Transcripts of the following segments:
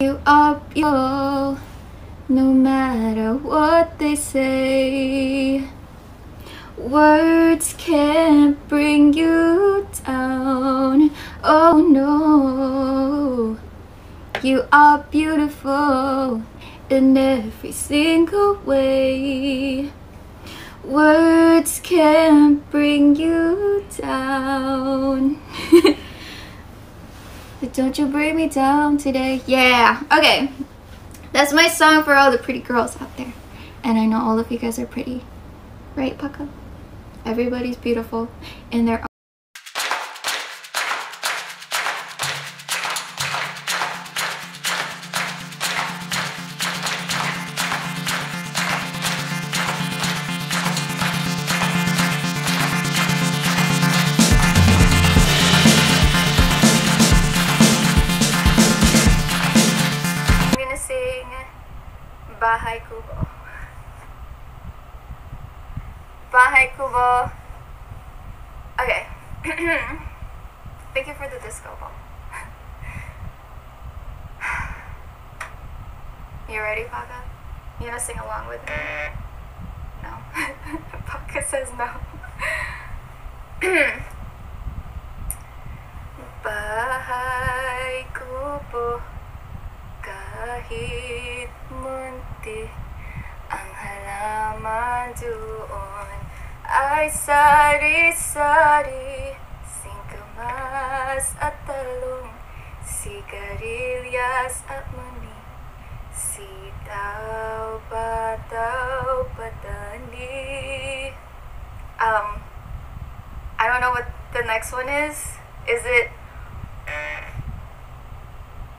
You up, yo, no matter what they say. Words can't bring you down. Oh no, you are beautiful in every single way. Words can't bring you down. don't you bring me down today? Yeah, okay. That's my song for all the pretty girls out there. And I know all of you guys are pretty. Right, Paco? Everybody's beautiful in their Bahay Kubo. Bahay Kubo. Okay. Thank you for the disco ball. You ready, Paka? You gonna sing along with me? No. Paka says no. Bahay kahit munti ang halaman doon ay sari-sari singkamas at talong sigarilyas at mani. Sitaw bataw patani. Um I don't know what the next one is. Is it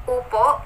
upo